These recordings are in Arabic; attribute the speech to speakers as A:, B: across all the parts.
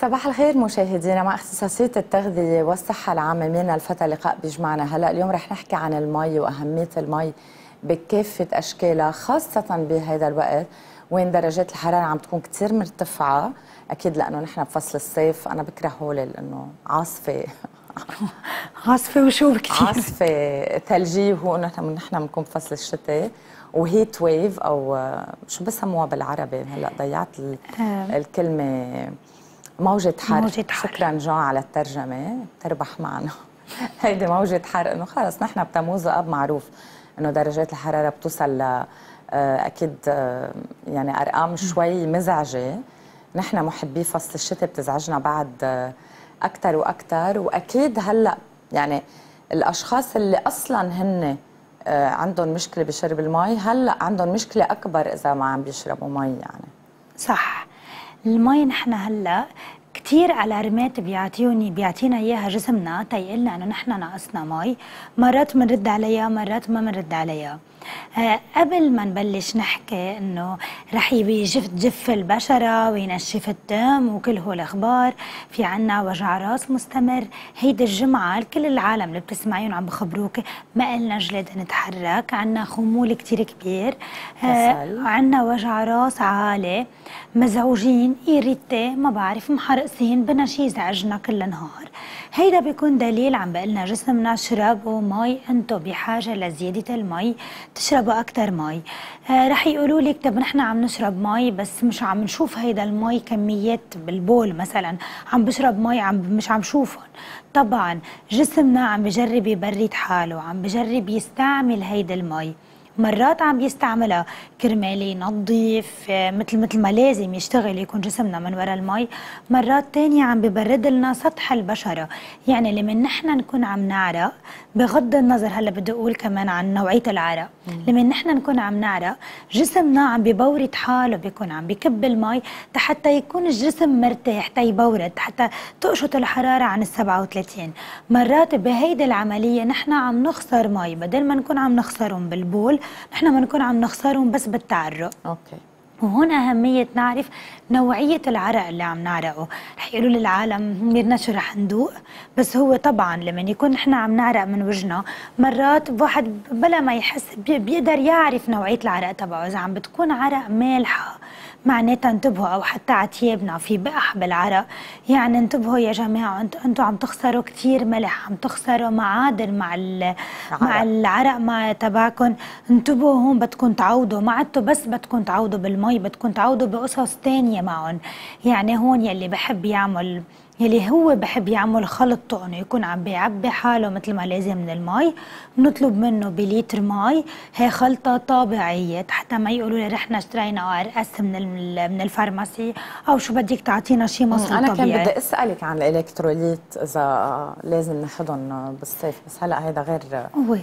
A: صباح الخير مشاهدينا مع اختصاصية التغذية والصحة العامة من الفتى لقاء بيجمعنا. هلا اليوم رح نحكي عن المي وأهمية المي بكافة أشكالها خاصة بهذا الوقت وين درجات الحرارة عم تكون كثير مرتفعة. أكيد لأنه نحن بفصل الصيف أنا بكره هول لأنه عاصفة.
B: عاصفة وشوب كثير
A: عاصفة ثلجية وهو نحن نحن بنكون بفصل الشتاء. وهيت ويف أو شو بسموها بالعربي؟ هلا ضيعت الكلمة. موجة حر
B: موجة حر.
A: شكرا جون على الترجمة. تربح معنا. هيدي موجة حر إنه خلص نحن بتموز أب معروف إنه درجات الحرارة بتوصل ل آه، أكيد آه، يعني أرقام شوي مزعجة. نحن محبي فصل الشتاء بتزعجنا بعد أكثر وأكثر وأكيد هلأ يعني الأشخاص اللي أصلا هن آه، عندهم مشكلة بشرب المي هلأ عندهم مشكلة أكبر إذا ما عم بيشربوا مي يعني.
B: صح. المي نحن هلا كثير alarm ات بيعطيوني بيعطينا إياها جسمنا تيقلنا إنه نحن ناقصنا مي. مرات بنرد عليها مرات ما بنرد عليها. قبل ما نبلش نحكي إنه رح يجف تجف البشرة وينشف الدم وكل هول الأخبار في عنا وجع راس مستمر. هيدي الجمعة كل العالم اللي بتسمعيهم عم بخبروك ما إلنا جلد نتحرك عنا خمول كتير كبير.
A: آه
B: عنا وجع راس عالي مزعوجين irrités ما بعرف محرقسين بدنا شي يزعجنا كل النهار هيدا بيكون دليل عم بقلنا جسمنا شربوا مي انتو بحاجة لزيادة المي تشربوا أكتر مي. آه رح يقولوا لك طب نحن عم نشرب مي بس مش عم نشوف هيدا المي كميات بالبول مثلا. عم بشرب مي عم مش عم شوفهم. طبعا جسمنا عم بجرب يبرد حاله عم بجرب يستعمل هيدا المي. مرات عم بيستعملها كرمال ينظف مثل مثل ما لازم يشتغل يكون جسمنا من وراء المي. مرات تانية عم ببرد لنا سطح البشرة. يعني لما نحن نكون عم نعرق بغض النظر هلا بدي أقول كمان عن نوعية العرق. لما نحن نكون عم نعرق جسمنا عم ببرد حاله بيكون عم بكب المي حتى يكون الجسم مرتاح تيبرد حتى تقشط الحرارة عن ال 37 مرات بهيدي العملية نحن عم نخسر مي. بدل ما نكون عم نخسرهم بالبول نحن بنكون عم نخسرهم بس بالتعرق.
A: okay.
B: وهون أهمية نعرف نوعية العرق اللي عم نعرقه. رح يقولوا للعالم ميرنا شو رح ندوق بس هو طبعا لما يكون نحن عم نعرق من وجهنا مرات واحد بلا ما يحس بيقدر يعرف نوعية العرق تبعه. إذا عم بتكون عرق مالحة معناتها انتبهوا أو حتى على ثيابنا في بقح بالعرق يعني انتبهوا يا جماعة أنتم أنتم عم تخسروا كثير ملح عم تخسروا معادن مع مع العرق مع تبعكم انتبهوا هون بدكم تعوضوا. ما عدتوا بس بدكم تعوضوا بالمي بدكم تعوضوا بقصص ثانية معهم يعني هون يلي بحب يعمل يلي هو بحب يعمل خلطته انه يكون عم بيعبي حاله مثل ما لازم من المي بنطلب منه بليتر مي هي خلطة طبيعيه حتى ما يقولوا لي رحنا اشترينا أو ORS من من ال pharmacie أو شو بدك تعطينا شيء مصري
A: أنا
B: طبيعي.
A: كان بدي أسألك عن ال électrolytes إذا لازم ناخذهم بالصيف بس هلا هذا غير
B: هو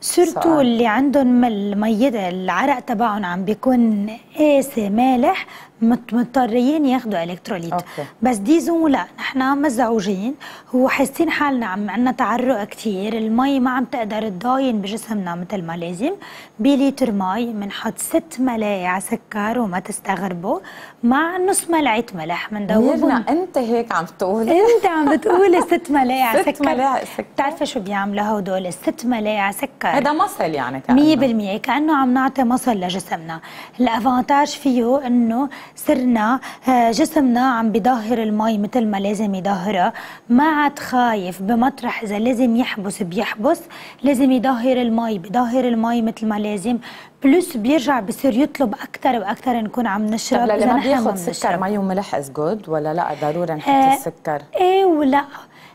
B: surtout اللي عندهم المية العرق تبعهم عم بيكون قاسي مالح مضطرين ياخذوا électrolytes.
A: okay.
B: بس disons لا نحن مزعوجين هو حاسين حالنا عم عندنا تعرق كثير المي ما عم تقدر تضاين بجسمنا مثل ما لازم. بليتر مي بنحط ست ملاعق سكر وما تستغربوا. مع نص ملعقة ملح
A: بندوبهم أنت هيك عم تقولي
B: أنت عم بتقولي ست ملاعق سكر.
A: ست ملاعق سكر.
B: بتعرفي شو بيعملوا هدول؟ الست ملاعق سكر.
A: هذا مصل يعني كأنه.
B: 100% كأنه عم نعطي مصل لجسمنا. ال avantage فيه إنه صرنا جسمنا عم بيظهر المي مثل ما لازم يظهرها ما عاد خايف بمطرح إذا لازم يحبس بيحبس. لازم يظهر المي بيظهر المي مثل ما لازم. plus بيرجع بصير يطلب أكثر وأكثر نكون عم نشرب
A: طب لما بياخذ سكر مي وملح is good ولا لا؟ ضروري نحط آه السكر.
B: إيه ولا.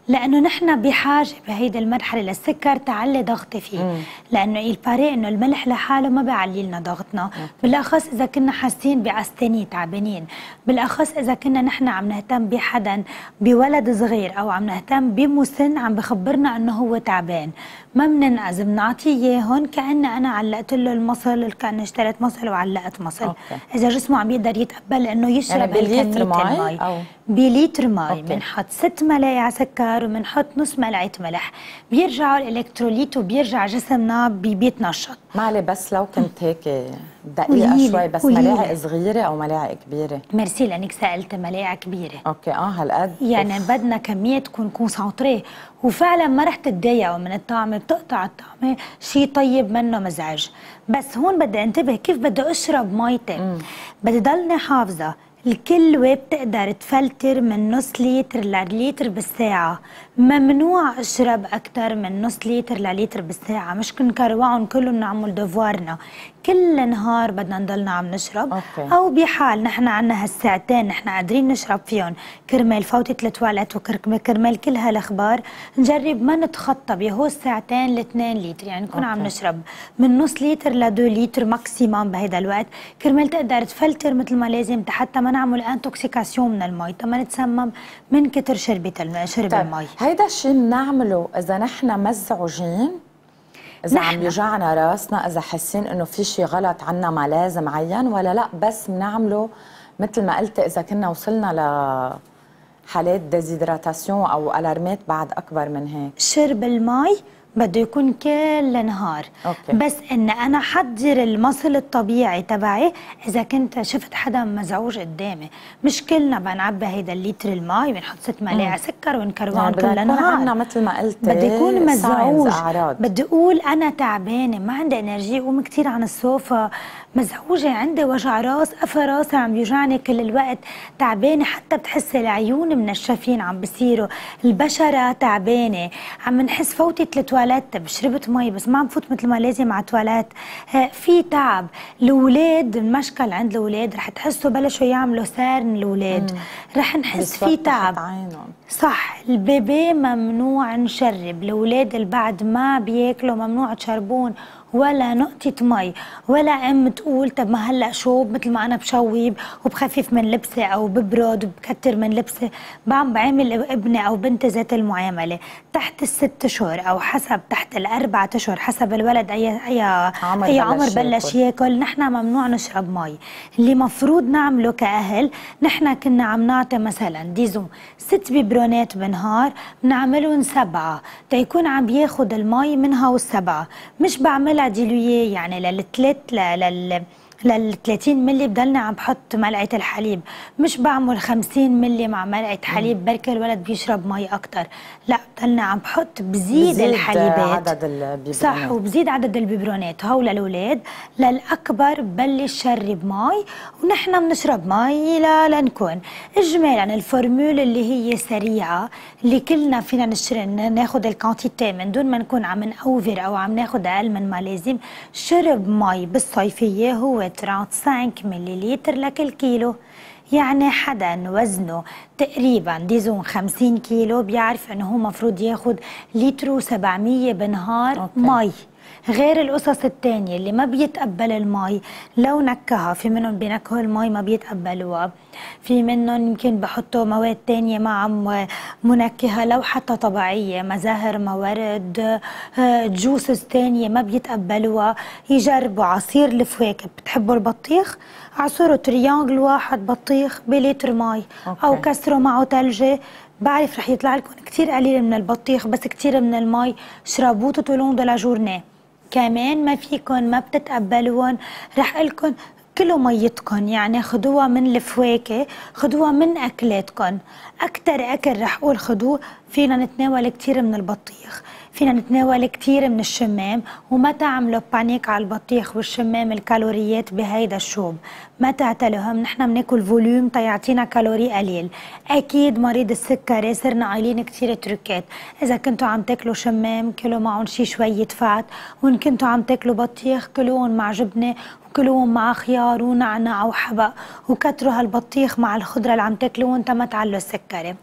B: لأنه نحن بحاجة بهيدي المرحلة للسكر تعلي ضغطي فيه مم. لأنه الباري إنه الملح لحاله ما بيعلي لنا ضغطنا مم. بالأخص إذا كنا حاسين بعستني تعبانين بالأخص إذا كنا نحن عم نهتم بحدا بولد صغير أو عم نهتم بمسن عم بخبرنا إنه هو تعبان ما بننقذ بنعطيه اياهم كأن أنا علقت له المصل كأن اشتريت مصل وعلقت مصل.
A: okay.
B: إذا جسمه عم يقدر يتقبل إنه يشرب
A: يعني بليتر مي أو؟
B: بليتر مي. بنحط ست ملاعق سكر وبنحط نص ملعقة ملح. بيرجعوا ال électrolytes وبيرجع جسمنا بي- بيتنشط
A: معلي بس لو كنت هيك دقيقة شوي بس
B: قليلة.
A: ملاعق صغيرة أو ملاعق كبيرة؟
B: ميرسي لأنك سألت ملاعق كبيرة.
A: okay. آه هالقد.
B: يعني
A: أوف.
B: بدنا كمية تكون concentrée وفعلا ما رح تتضايقوا من الطعمة بتقطع الطعمة شيء طيب منه مزعج. بس هون بدي انتبه كيف بدي أشرب ميتي بدي ضلني حافظة. الكلوة بتقدر تفلتر من نص لتر لليتر بالساعة. ممنوع أشرب أكثر من نص لتر لليتر بالساعة. مش كنكروعهم كلهم نعمل devoir نا كل نهار بدنا نضلنا عم نشرب.
A: okay.
B: أو بحال نحن عنا هالساعتين نحن قادرين نشرب فيهم. كرمال فوتة التواليت وكرمال كل هالأخبار. نجرب ما نتخطى بهو الساعتين ل 2 لتر. يعني نكون عم
A: okay.
B: نشرب من نص لتر ل 2 لتر maximum بهيدا الوقت. كرمال تقدر تفلتر مثل ما لازم حتى ما نعمل intoxication من المي. ما نتسمم من كتر شربة. شرب
A: طيب
B: المي.
A: هيدا الشيء بنعمله إذا نحن مزعوجين؟ عم
B: نحن.
A: يوجعنا راسنا إذا حاسين إنه في شيء غلط عنا ما لازم معين ولا لأ بس بنعمله مثل ما قلت إذا كنا وصلنا ل حالات déshydratation أو alarme ات بعد أكبر من هيك
B: شرب المي بده يكون كل نهار.
A: okay.
B: بس إن أنا حضر المصل الطبيعي تبعي إذا كنت شفت حدا مزعوج قدامي. مش كلنا بنعبي هيدا الليتر المي بنحط ست ملاعق سكر ونكروان
A: يعني
B: كل نهار.
A: عنا مثل ما قلت
B: بدي يكون مزعوج. بدي أقول أنا تعبانة ما عندي energy قوم كثير عن السوفا. مزعوجة عندي وجع راس قفا راسي عم بيوجعني كل الوقت. تعبانة حتى بتحس العيون منشفين عم بصيروا. البشرة تعبانة. عم نحس فوتة التواليت. شربت مي بس ما عم فوت مثل ما لازم على التواليت. آه، في تعب. الاولاد المشكل عند الاولاد رح تحسوا بلشوا يعملوا سارن الاولاد رح نحس في تعب.
A: عينهم.
B: صح ال bébé ممنوع نشرب. الاولاد اللي بعد ما بياكلوا ممنوع تشربون. ولا نقطة مي ولا ام تقول طب ما هلأ شوب مثل ما أنا بشوب وبخفف من لبسي أو ببرد وبكتر من لبسي. بعم بعمل ابني أو بنتي ذات المعاملة تحت الست اشهر أو حسب تحت الأربعة أشهر حسب الولد أي أي
A: عمر بلش
B: عمر بلش
A: يأكل.
B: يأكل. نحن ممنوع نشرب مي. اللي مفروض نعمله كأهل نحن كنا عم نعطي مثلا disons ست biberon ات بالنهار بنعملهم سبعة. تيكون عم بياخد المي منها والسبعة. مش بعملها diluée يعني للثلاث لل لل 30 ملي بضلني عم بحط ملعقة الحليب. مش بعمل 50 ملي مع ملعقة حليب بركي الولد بيشرب مي أكتر. لا بضلني عم بحط بزيد,
A: بزيد
B: الحليبات.
A: عدد ال biberon ات.
B: صح وبزيد عدد ال biberon ات. هو للاولاد للأكبر ببلش شرب مي ونحن بنشرب مي لا لنكون. اجمالا ال formule اللي هي سريعة اللي كلنا فينا نشر ناخذ ال quantité من دون ما نكون عم نأوفر أو عم ناخذ أقل من ما لازم. شرب مي بالصيفية هو 35 مليلتر لكل كيلو يعني حدا وزنه تقريبا disons 50 كيلو بيعرف إنه هو مفروض ياخد لتر و700 بالنهار
A: okay.
B: مي غير القصص التانية اللي ما بيتقبل المي. لو نكها في منهم بينكهوا المي ما بيتقبلوها. في منهم يمكن بحطوا مواد تانية مع م- منكهة لو حتى طبيعية. مي زهر مي ورد آه، juices تانية ما بيتقبلوها. يجربوا عصير الفواكه. بتحبوا البطيخ؟ عصروا triangle واحد بطيخ بلتر مي.
A: أو.
B: كسروا معه تلجة. بعرف رح يطلع لكم كتير قليل من البطيخ بس كتير من المي. اشربوه tout au long de la journée كمان ما فيكم ما بتتقبلون رح لكم كلوا ميتكم يعني خدوها من الفواكه خدوها من اكلاتكم أكتر أكل رح أقول خدوه فينا نتناول كتير من البطيخ. فينا نتناول كتير من الشمام وما تعملوا panique على البطيخ والشمام الكالوريات بهيدا الشوب. ما تعتلوا هم نحن بناكل volume تيعطينا calories قليل. أكيد مريض السكري صرنا قايلين كتير truc ات. إذا كنتوا عم تاكلوا شمام كلوا معهم شي شوية fat وإن كنتوا عم تاكلوا بطيخ كلوهم مع جبنة وكلوهم مع خيار ونعناع وحبق وكتروا هالبطيخ مع الخضرة اللي عم تاكلوهم تا ما تعلوا السكري.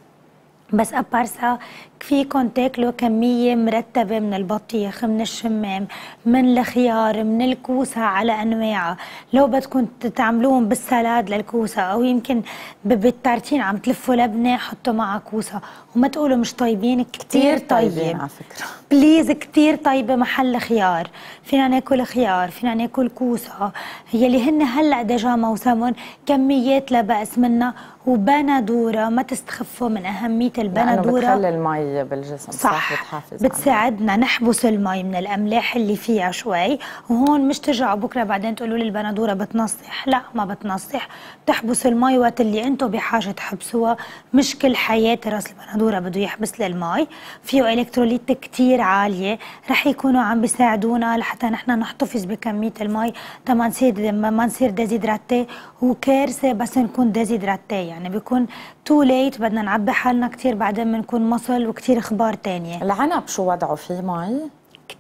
B: بس à part ça فيكم تاكلوا كمية مرتبة من البطيخ من الشمام من الخيار من الكوسة على أنواعها لو بدكم تعملوهم بال salade للكوسة أو يمكن بال tartine عم تلفوا لبنة حطوا معها كوسة. وما تقولوا مش طيبين كتير طيبين
A: على فكرة.
B: please كتير طيبة محل خيار. فينا ناكل خيار فينا ناكل كوسة. يلي هن هلأ déjà موسمهم كميات لا بأس منها وبندورة ما تستخفوا من أهمية البندورة.
A: بتخلي المي بالجسم صح, صح. بتحافظ
B: بتساعدنا نحبس المي من الأملاح اللي فيها شوي. وهون مش ترجعوا بكرة بعدين تقولوا لي البندورة بتنصح لا ما بتنصح بتحبس المي وقت اللي أنتم بحاجة تحبسوها. مش كل حياة راس البندورة بده يحبس للمي فيه électrolytes كتير عالية. رح يكونوا عم بيساعدونا لحتى نحن نحتفظ بكمية المي. تما نصير ما نصير déshydratés وكارثة بس نكون déshydratés يعني بيكون too late بدنا نعبي حالنا كثير بعدين بنكون مصل وكثير أخبار ثانية
A: العنب شو وضعه فيه مي؟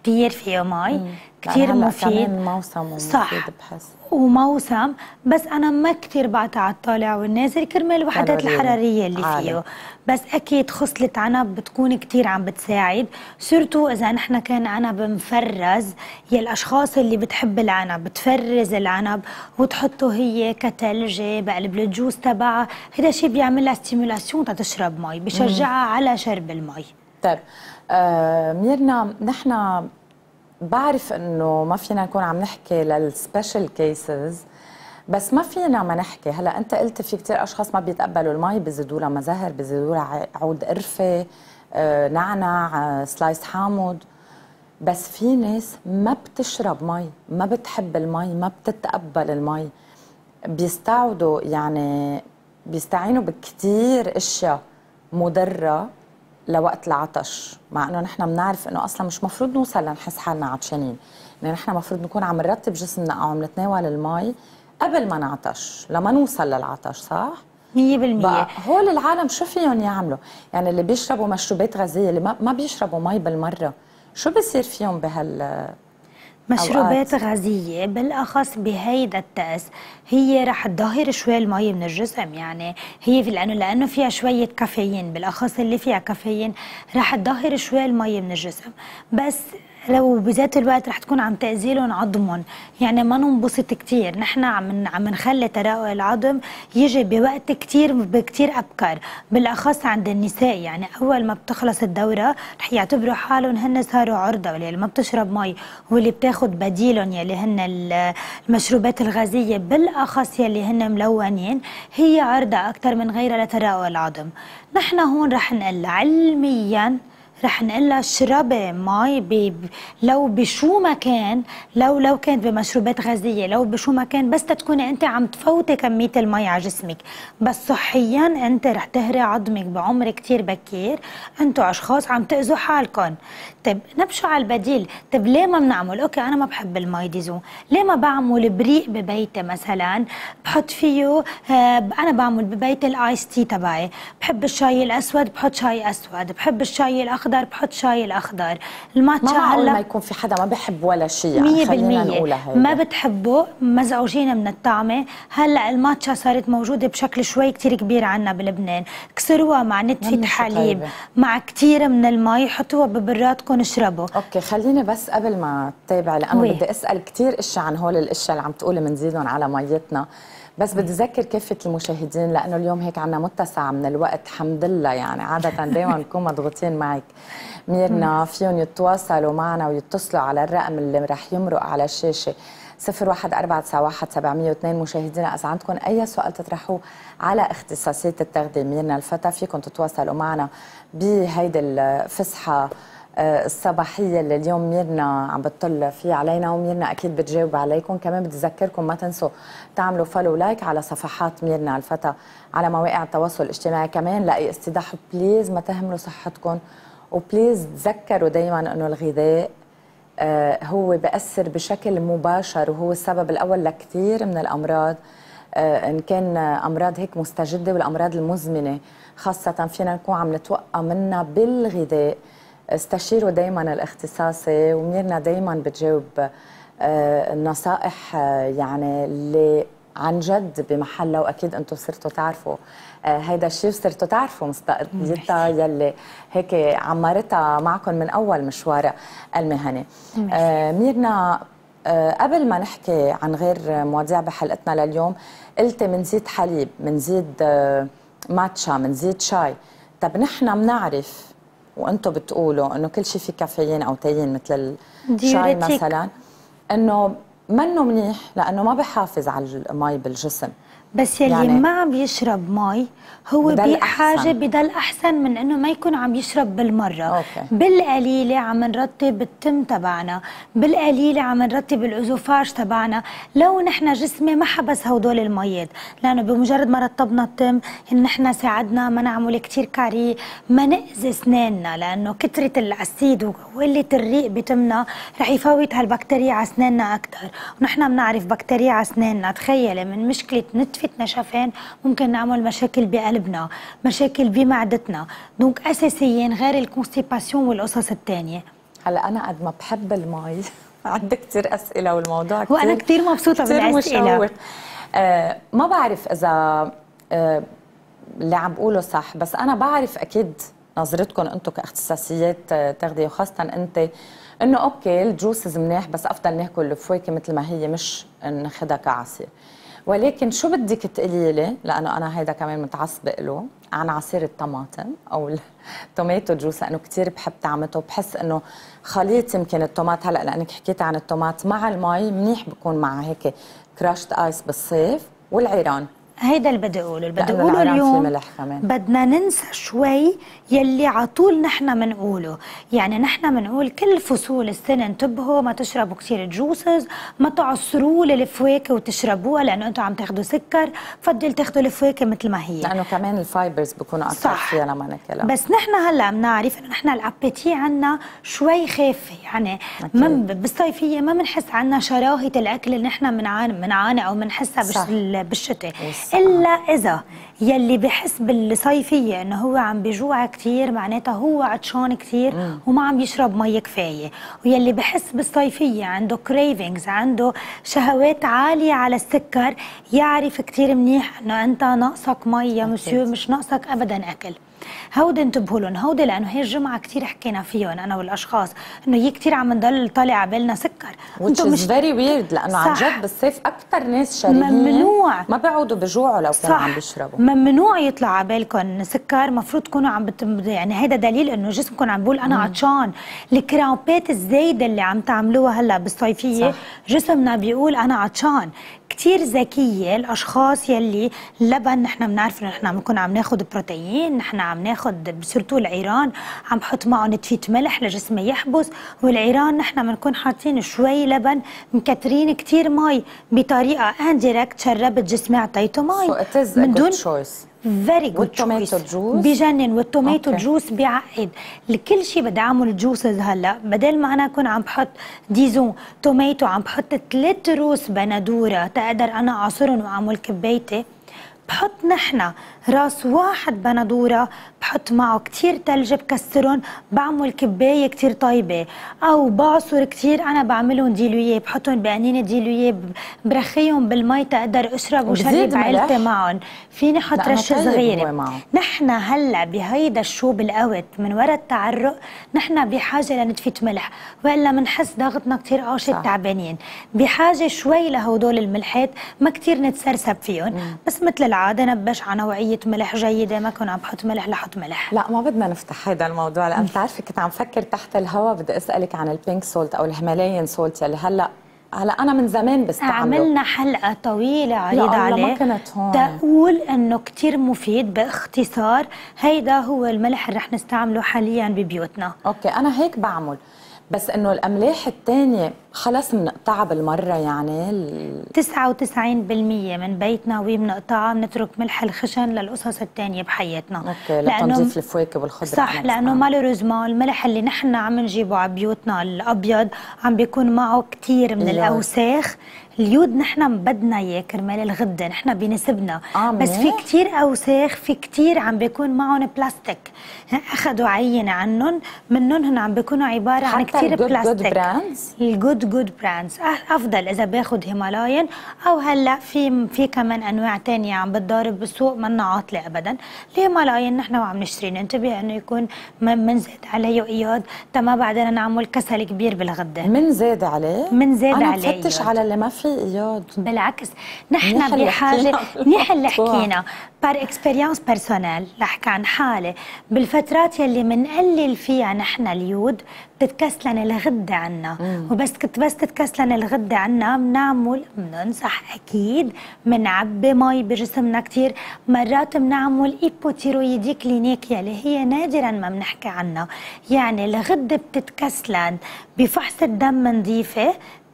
B: كثير فيه مي كثير مفيد.
A: موسم صح. بحس.
B: وموسم بس أنا ما كثير بعتها على الطالع والنازل كرمال الوحدات الحرارية اللي عالي. فيه. بس أكيد خصلة عنب بتكون كثير عم بتساعد. surtout إذا نحن كان عنب مفرز يا الأشخاص اللي بتحب العنب بتفرز العنب وتحطه هي كتلج بقلب ال juice تبعها. هذا الشيء بيعمل لها stimulation تشرب مي بشجعها على شرب المي.
A: طيب. ميرنا نحن بعرف إنه ما فينا نكون عم نحكي لل special cases بس ما فينا ما نحكي. هلأ أنت قلت في كثير أشخاص ما بيتقبلوا المي بيزيدوا لها مزهر بيزيدوا لها عود قرفة آه، نعنع آه، slice حامض. بس في ناس ما بتشرب مي ما بتحب المي ما بتتقبل المي. بيستعودوا يعني بيستعينوا بكثير أشياء مضرة. لوقت العطش مع إنه نحن بنعرف إنه أصلا مش مفروض نوصل لنحس حالنا عطشانين. يعني نحن مفروض نكون عم نرتب جسمنا أو عم نتناول المي قبل ما نعطش لما نوصل للعطش صح؟
B: 100%
A: هول العالم شو فيهم يعملوا؟ يعني اللي بيشربوا مشروبات غازية اللي ما بيشربوا مي بالمرة شو بصير فيهم بهال
B: مشروبات غازية بالأخص بهيدا التأس. هي رح تظهر شوي المي من الجسم يعني هي في لأنه لأنه فيها شوية كافيين بالأخص اللي فيها كافيين رح تظهر شوي المي من الجسم. بس لو بذات الوقت رح تكون عم تأذيلهم عظمهم يعني ما ننبسط كثير نحن عم عم نخلي تراء العظم يجي بوقت كثير بكثير أبكر. بالأخص عند النساء. يعني أول ما بتخلص الدورة رح يعتبروا حالهم هن صاروا عرضة واللي ما بتشرب مي واللي بتاخذ بديلهم يلي هن المشروبات الغازية. بالأخص يلي هن ملونين هي عرضة أكثر من غيرها لتراء العظم. نحن هون رح نقول علميا. رح نقول لها اشربي مي لو بشو ما كان لو لو كانت بمشروبات غازية لو بشو ما كان بس تكوني أنت عم تفوتي كمية المي على جسمك. بس صحيا أنت رح تهري عظمك بعمر كتير بكير. أنتوا أشخاص عم تأذوا حالكم طيب نبشوا على البديل. طيب ليه ما بنعمل؟ أوكي أنا ما بحب المي disons. ليه ما بعمل بريق ببيتي مثلا؟ بحط فيه آه أنا بعمل ببيتي ال iced tea تبعي. بحب الشاي الأسود بحط شاي أسود. بحب الشاي الأخضر بحط شاي الأخضر.
A: الماتشا ما هلأ ما يكون في حدا ما بحب ولا شيء يعني خلينا نقولها.
B: ما بتحبه مزعوجين من الطعمة. هلأ الماتشا صارت موجودة بشكل شوي كثير كبير عنا بلبنان. كسروها مع نتفة حليب مع كثير من المي حطوها ببراتكم اشربوا.
A: أوكي خليني بس قبل ما تتابع لأنه. بدي أسأل كثير اشياء عن هول الاشياء اللي عم تقولي بنزيدهم على ميتنا. بس بدي أذكر كافه المشاهدين لأنه اليوم هيك عنا متسع من الوقت الحمد لله. يعني عادة دائما بنكون مضغوطين معك. ميرنا فيهم يتواصلوا معنا ويتصلوا على الرقم اللي رح يمرق على الشاشة. 014 491 702 مشاهدينا إذا عندكم أي سؤال تطرحوه على اختصاصات التغذية ميرنا الفتى فيكم تتواصلوا معنا بهيدي الفسحة. الصباحية اللي اليوم ميرنا عم بتطل فيه علينا وميرنا أكيد بتجاوب عليكم. كمان بدي اذكركم ما تنسوا تعملوا follow like على صفحات ميرنا الفتى على مواقع التواصل الاجتماعي. كمان لاقي استداح please ما تهملوا صحتكم. وبليز تذكروا دائما إنه الغذاء آه، هو بأثر بشكل مباشر وهو السبب الأول لكثير من الأمراض. آه، إن كان أمراض هيك مستجدة والأمراض المزمنة خاصة فينا نكون عم نتوقع منها بالغذاء. استشيروا دائما الاختصاصي وميرنا دائما بتجاوب آه، النصائح آه، يعني اللي عن جد بمحلها وأكيد أنتم صرتوا تعرفوا آه هيدا الشيء وصرتوا تعرفوا مصداقيتها يلي هيك عمرتها معكم من أول مشوارها المهني. ميرنا قبل ما نحكي عن غير مواضيع بحلقتنا لليوم قلتي منزيد حليب منزيد ماتشا منزيد شاي. طب نحن بنعرف وأنتم بتقولوا إنه كل شيء فيه كافيين أو تايين مثل الشاي مثلا إنه منه منيح لأنه ما بحافظ على المي بالجسم.
B: بس يلي يعني ما عم يشرب مي هو بحاجة بدل أحسن من إنه ما يكون عم يشرب بالمرة. أوكي. بالقليلة عم نرطب التم تبعنا بالقليلة عم نرطب ال œsophage تبعنا. لو نحن جسمي ما حبس هدول الميات لأنه بمجرد ما رطبنا التم نحن ساعدنا ما نعمل كتير caries ما نأذي أسناننا لأنه كترة ال acide وقلة الريق بتمنا رح يفوت هالبكتيريا على أسناننا أكثر ونحن بنعرف بكتيريا على أسناننا تخيلي من مشكلة نتفة نشفان ممكن نعمل مشاكل بقلب قلبنا مشاكل بمعدتنا. donc اساسيا غير ال constipation والقصص الثانية
A: هلا أنا قد ما بحب المي. عندي كثير أسئلة والموضوع كثير
B: وأنا كثير مبسوطة بالأسئلة.
A: آه ما بعرف إذا آه اللي عم بقوله صح بس أنا بعرف أكيد نظرتكم أنتم كأختصاصيات آه، تغذيه وخاصة أنت إنه أوكي ال juices منيح بس أفضل ناكل الفواكه مثل ما هي مش ناخذها كعصير. ولكن شو بدك تقولي لي؟ لأنه أنا هيدا كمان متعصبة له عن عصير الطماطم أو ال tomato juice لأنه كثير بحب طعمته بحس إنه خليط يمكن التومات هلأ لأنك حكيتي عن التومات مع المي منيح بكون مع هيك crushed ice بالصيف والعيران.
B: هيدا اللي بدي أقوله. اللي بدي أقوله اليوم. بدنا ننسى شوي يلي على طول نحن بنقوله يعني نحن بنقول كل فصول السنة انتبهوا ما تشربوا كثير juices ما تعصروا الفواكه وتشربوها لأنه أنتم عم تاخذوا سكر فضل تاخذوا الفواكه مثل ما هي.
A: لأنه كمان ال fibers بكونوا أكثر فيها لما ناكلها.
B: بس نحن هلا بنعرف إنه نحن ال appétit عنا شوي خافة. يعني ما بالصيفية ما بنحس عنا شراهة الأكل اللي نحن بنعاني بنعاني أو بنحسها بالشتاء. إلا إذا يلي بحس بالصيفية إنه هو عم بجوع كثير معناتها هو عطشان كثير وما عم يشرب مي كفاية. ويلي بحس بالصيفية عنده cravings عنده شهوات عالية على السكر يعرف كثير منيح إنه أنت ناقصك مي يا مسيو مش ناقصك ابدا أكل. هودي انتبهوا لهم. هودي لأنه هي الجمعة كثير حكينا فيهم أنا والأشخاص إنه هي كثير عم نضل طالع على بالنا سكر.
A: Which is very weird لأنه عن جد بالصيف أكثر ناس شاريين ممنوع. ما بيعودوا بجوعوا لو كانوا عم بيشربوا.
B: ممنوع يطلع على بالكم سكر. المفروض تكونوا عم بت... يعني هذا دليل إنه جسمكم عم بيقول أنا عطشان. الكرامبات الزايدة اللي عم تعملوها هلأ بالصيفية صح. جسمنا بيقول أنا عطشان. كثير ذكية الأشخاص يلي لبن نحن بنعرف إنه نحن بنكون عم ناخذ بروتين نحن عم ناخذ ب surtout العيران عم بحط معه نتفه ملح لجسمه يحبس والعيران نحن بنكون حاطين شوي لبن مكترين كثير مي بطريقة indirecte شربت جسمي اعطيته مي.
A: So good donc choice.
B: very good وال tomato juice بجنن. وال tomato juice بيعقد لكل شيء بدي أعمل juices هلأ. بدل ما أنا أكون عم بحط disons tomato عم بحط ثلاث روس بندورة تقدر أنا أعصرهم وأعمل كبايتي بحط نحن راس واحد بندورة بحط معه كتير تلج بكسرهم بعمل كباية كتير طيبة. أو بعصر كتير أنا بعملهم diluées بحطهم بقنينة diluée برخيهم بالمي تقدر اشرب وشرب عيلتي معهم. فيني أحط رشة صغيرة. نحن هلأ بهيدا الشوب القوي من وراء التعرق نحن بحاجة لنتفه ملح. وإلا بنحس ضغطنا كتير قاشط تعبانين. بحاجة شوي لهدول الملحات ما كتير نتسرسب فيهم. بس مثل العادة نبش على نوعية ملح جيده ما كنا عم بحط ملح لحط ملح.
A: لا ما بدنا نفتح هذا الموضوع لأن بتعرفي كنت عم فكر تحت الهواء بدي أسألك عن ال pink salt أو ال Himalayan salt يلي هلأ هلأ أنا من زمان بستعمله.
B: عملنا حلقة طويلة عريضة عليه
A: ما كانت هون.
B: تقول إنه كثير مفيد باختصار. هيدا هو الملح اللي رح نستعمله حاليا ببيوتنا.
A: OK أنا هيك بعمل. بس إنه الأملاح الثانية خلص بنقطعها بالمرة يعني ال...
B: 99% من بيتنا وبنقطعها بنترك ملح الخشن للقصص الثانية بحياتنا.
A: OK لتنظيف الفواكه والخضرة
B: صح لأنه malheureusement الملح اللي نحن عم نجيبه على بيوتنا الأبيض عم بيكون معه كثير من الأوساخ. اليود نحن بدنا إياه كرمال الغده نحن بنسبنا. بس في. كتير أوساخ في كتير عم بيكون معهم بلاستيك. أخذوا عينة عنهم منهم هن عم بيكونوا عبارة عن
A: الجود جود
B: بلاستيك.
A: براندز
B: الجود جود براندز أفضل إذا باخذ هيمالاين أو هلأ في في كمان أنواع تانية عم بتضارب بالسوق منا عاطله ابدا. الهيمالاين نحن وعم نشتري ننتبه إنه يكون ما منزيد عليه iode تما بعدين نعمل كسل كبير
A: بالغدة. منزاد عليه؟
B: منزاد
A: أنا
B: عليه
A: بفتش
B: iode.
A: على اللي ما في iode.
B: بالعكس نحن
A: بحاجة.
B: منيح اللي. حكينا. par expérience personnelle رح عن حالي بالفترات يلي منقلل فيها نحن اليود بتتكسلن الغده عنا. وبس كنت بس تتكسلن الغده عنا. بنعمل بننصح أكيد بنعبي مي بجسمنا كتير. مرات بنعمل hypothyroïdie clinique يلي هي نادرا ما بنحكي عنها. يعني الغده بتتكسلن بفحص الدم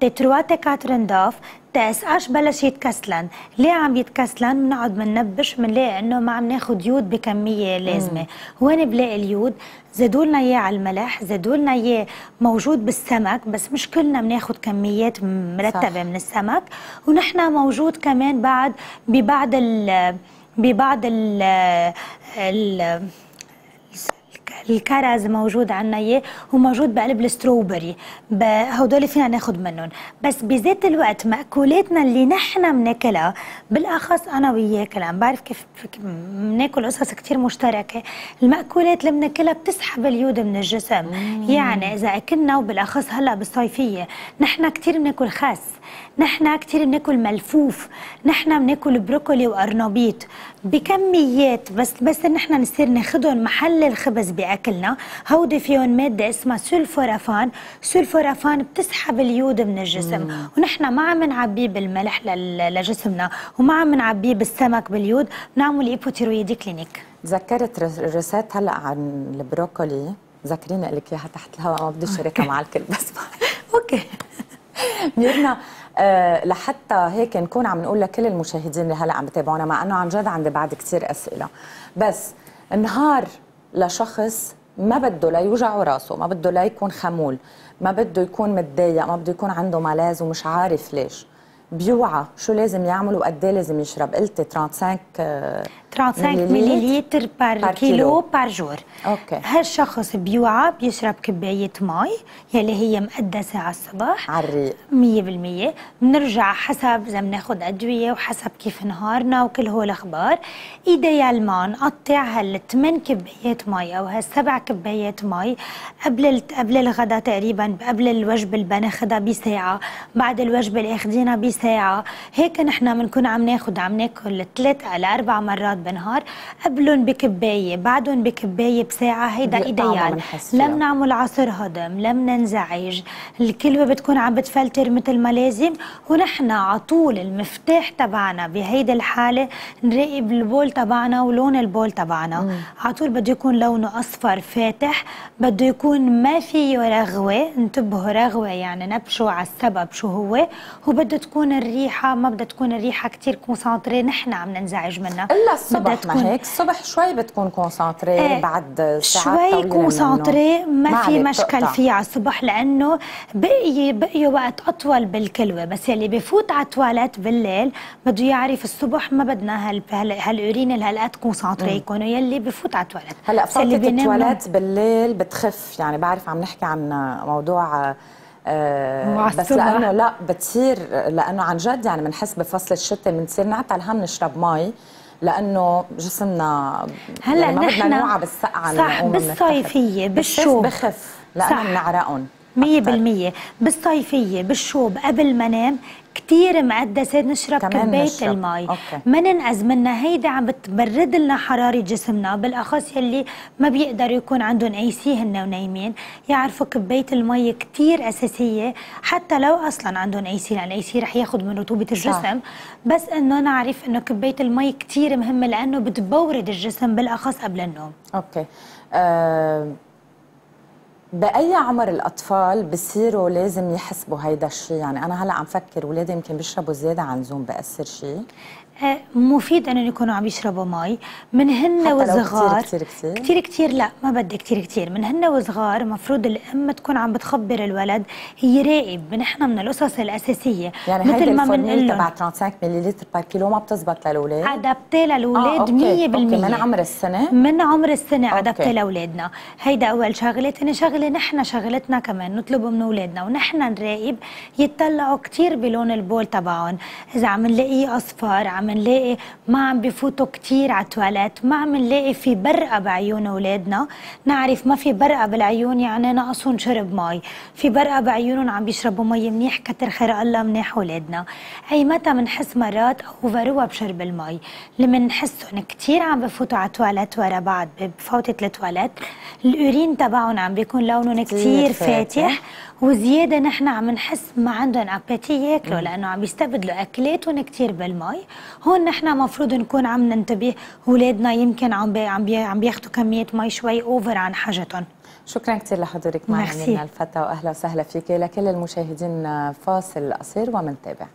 B: T trois و T quatre نضاف TSH بلش يتكسلن ليه عم يتكسلن بنقعد بننبش بنلاقي انه ما عم ناخد يود بكميه لازمه وين بلاقي اليود زادوا لنا اياه على الملح زادوا لنا اياه موجود بالسمك بس مش كلنا بناخد كميات مرتبه
A: صح.
B: من السمك ونحن موجود كمان بعد ببعض ال ببعض ال ال الكرز موجود عنا إياه وموجود بقلب الستروبري. هدول فينا ناخد منهم. بس بذات الوقت مأكولاتنا اللي نحن بناكلها بالأخص أنا وياك لأن بعرف كيف بناكل قصص كتير مشتركة. المأكولات اللي بناكلها بتسحب اليود من الجسم. يعني إذا أكلنا وبالأخص هلأ بالصيفية نحن كتير بناكل خس. نحن كتير بناكل ملفوف. نحن بناكل بروكولي وقرنبيط بكميات. بس بس نحن نصير ناخدهم محل الخبز باكلنا هودي فيهم مادة اسمها sulforaphane sulforaphane بتسحب اليود من الجسم. ونحن ما عم نعبيه بالملح لجسمنا وما عم نعبيه بالسمك باليود. بنعمل hypothyroïdie clinique.
A: تذكرت رس- رسالة هلا عن البروكولي؟ ذكرينا لك إياها تحت الهواء ما بدي اشاركها مع الكل بس
B: أوكي.
A: ميرنا آه لحتى هيك نكون عم نقول لكل المشاهدين اللي هلا عم بتابعونا مع إنه عن جد عندي بعد كثير أسئلة. بس نهار لشخص ما بده لا يوجعه راسه ما بده لا يكون خمول ما بده يكون متضايق ما بده يكون عنده ملاذ ومش عارف ليش. بيوعى شو لازم يعمل وقد إيه لازم يشرب؟ قلتي 35 آه،
B: 35 millilitres par
A: par
B: kilo
A: kilo.
B: par jour.
A: OK.
B: هالشخص بيوعى بيشرب كباية مي يلي هي مقدسة على الصباح.
A: على الريق
B: مية بالمية. بنرجع حسب إذا بناخد أدوية وحسب كيف نهارنا وكل هو الأخبار. idéal ما نقطع هالثمان كبايات مي أو هالسبع كبايات مي قبل قبل الغداء تقريبا قبل الوجبة اللي بناخدها بساعة بعد الوجبة اللي أخدينها بساعة. هيك نحن بنكون عم ناخد عم ناكل ثلاث لأربع مرات بالنهار قبلهم بكباية بعدهم بكباية بساعة هيدا
A: بيقطعوا ما
B: إيديال.
A: بنحس فيها.
B: لم نعمل عصر هضم لم ننزعج. الكلوة بتكون عم بتفلتر مثل ما لازم ونحن على طول المفتاح تبعنا بهيدي الحالة نراقب البول تبعنا ولون البول تبعنا. على طول بده يكون لونه أصفر فاتح بده يكون ما فيه رغوة انتبهوا رغوة يعني نبشوا على السبب شو هو وبده تكون الريحة ما بدها تكون الريحة كتير concentrée نحن عم ننزعج منها. إلا
A: الصبح ما هيك الصبح شوي بتكون concentrée
B: إيه،
A: بعد ساعات
B: شوي
A: منه.
B: ما في مشكل. فيه على الصبح لأنه بقي بقي وقت أطول بالكلوة بس يلي بفوت على التواليت بالليل بده يعرف الصبح ما بدنا هال هال- هال urine اللي هالقد concentrée يكونوا يلي بفوت على التواليت
A: هلأ
B: بينام
A: التواليت بالليل بتخف يعني بعرف عم نحكي عن موضوع آه بس. لأنه لا بتصير لأنه عن جد يعني بنحس بفصل الشتاء بنصير نعطل هم نشرب مي لأنه جسمنا
B: هلا
A: يعني ما
B: نحن
A: نوعى بالسقعة
B: صح بالصيفية
A: بالصيف
B: بالشوب
A: بخف
B: لأنه.
A: بنعرقهم
B: مية
A: أكتر.
B: بالمية بالصيفية بالشوب قبل ما نام كتير مقدسة نشرب
A: نشرب.
B: المي. ما ننقذ منها. هيدا عم بتبرد لنا حرارة جسمنا. بالأخص يلي ما بيقدروا يكون عندهم AC هن ونايمين. يعرفوا كباية المي كتير أساسية. حتى لو أصلا عندهم AC لأن AC رح ياخد من رطوبة الجسم. بس إنه نعرف إنه كباية المي كتير مهمة لأنه بتبورد الجسم بالأخص قبل النوم.
A: OK. آه بأي عمر الأطفال بصيروا لازم يحسبوا هيدا الشيء يعني أنا هلأ عم فكر اولادي يمكن بيشربوا زيادة عن اللزوم بأثر شيء
B: مفيد انهم يكونوا عم يشربوا مي من هن وصغار
A: كتير كتير كتير؟
B: كتير لا ما بدي كتير كتير من هن وصغار مفروض الأم تكون عم بتخبر الولد يراقب نحن من القصص الأساسية
A: يعني هيدي
B: ما بنقول
A: تبع 35 millilitres par kilo ما بتزبط للأولاد
B: adapté للأولاد 100%
A: OK. OK. من عمر السنة
B: من عمر السنة
A: أوكي.
B: adapté لأولادنا هيدا أول شغلة تاني شغلة نحن شغلتنا كمان نطلب من أولادنا ونحن نراقب يتطلعوا كتير بلون البول تبعهم إذا عم نلاقيه أصفر عم نلاقي ما عم بفوتوا كتير على التواليت ما عم نلاقي في برقة بعيون أولادنا. نعرف ما في برقة بالعيون يعني نقصهم شرب مي. في برقة بعيونهم عم بيشربوا مي منيح كتر خير الله منيح أولادنا. أي متى بنحس مرات over بشرب المي؟ لما نحسهم كتير عم بفوتوا على التواليت ورا بعض بفوتة التواليت. ال urine تبعهم عم بيكون لونهم
A: كتير
B: كتير
A: فاتح.
B: فاتح. وزيادة نحن عم نحس ما عندهم appétit ياكلوا لأنه عم بيستبدلوا أكلاتهم كتير بالمي. هون نحن مفروض نكون عم ننتبه أولادنا يمكن عم بي عم بي عم بياخدوا كمية مي شوي over عن حاجتهم.
A: شكرا كثير لحضورك معنا الفتى واهلا وسهلا فيك. لكل المشاهدين فاصل قصير ومنتابع